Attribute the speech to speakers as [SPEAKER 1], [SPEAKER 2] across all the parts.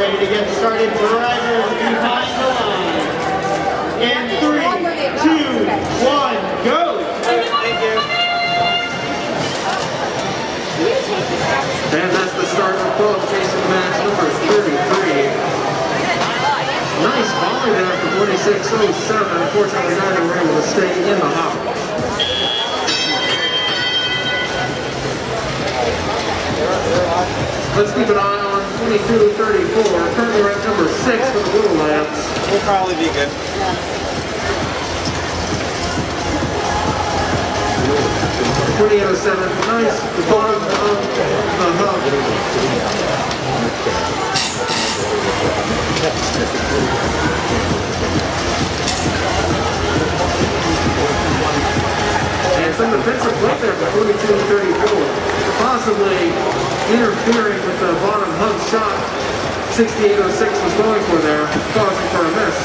[SPEAKER 1] ready to get started. Drivers behind the line. In three, two, one, go!
[SPEAKER 2] Thank you.
[SPEAKER 3] And that's the start of qualification match number 33. Nice volley there for 46.07. Unfortunately, neither were able to stay in the hub. Let's keep an eye on 22-34. Currently ranked number 6 for the Little Lads.
[SPEAKER 2] We'll probably be good.
[SPEAKER 3] Twenty-eight oh seven, nice, the bottom of the hub. And some defensive play there for forty-two and thirty-four, possibly interfering with the bottom hub shot sixty-eight oh six was going for there, causing for a miss.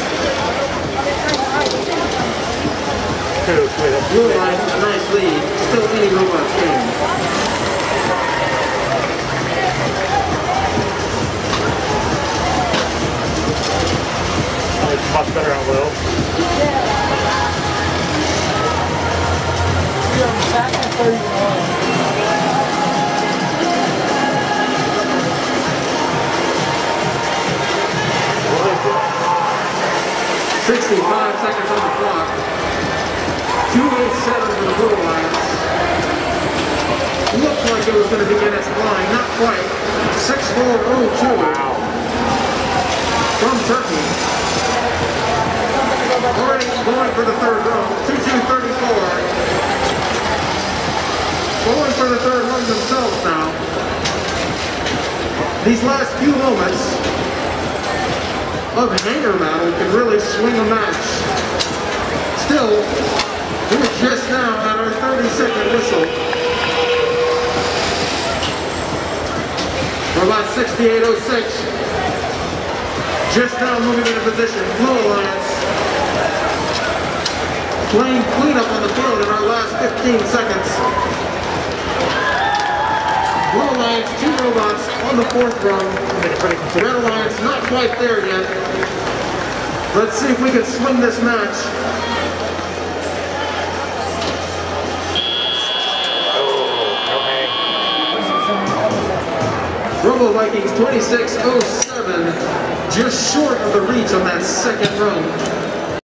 [SPEAKER 3] Blue line, a nice lead, still any robots game.
[SPEAKER 4] Much better on low.
[SPEAKER 3] Sixty-five seconds on the clock. Two eight seven for the Blue Lions. Looked like it was going to begin its climb, not quite. Six four oh two from Turkey. Already going for the third row. Two two thirty four. Going for the third run themselves now. These last few moments of hangar battle can really swing a match. Still, we're just now at our 30 second whistle. Robot 6806. Just now moving into position. Blue Alliance. Playing cleanup on the field in our last 15 seconds. On the fourth rung. Red Alliance not quite there yet. Let's see if we can swing this match. Oh, Robo Vikings 2607, just short of the reach on that second rung.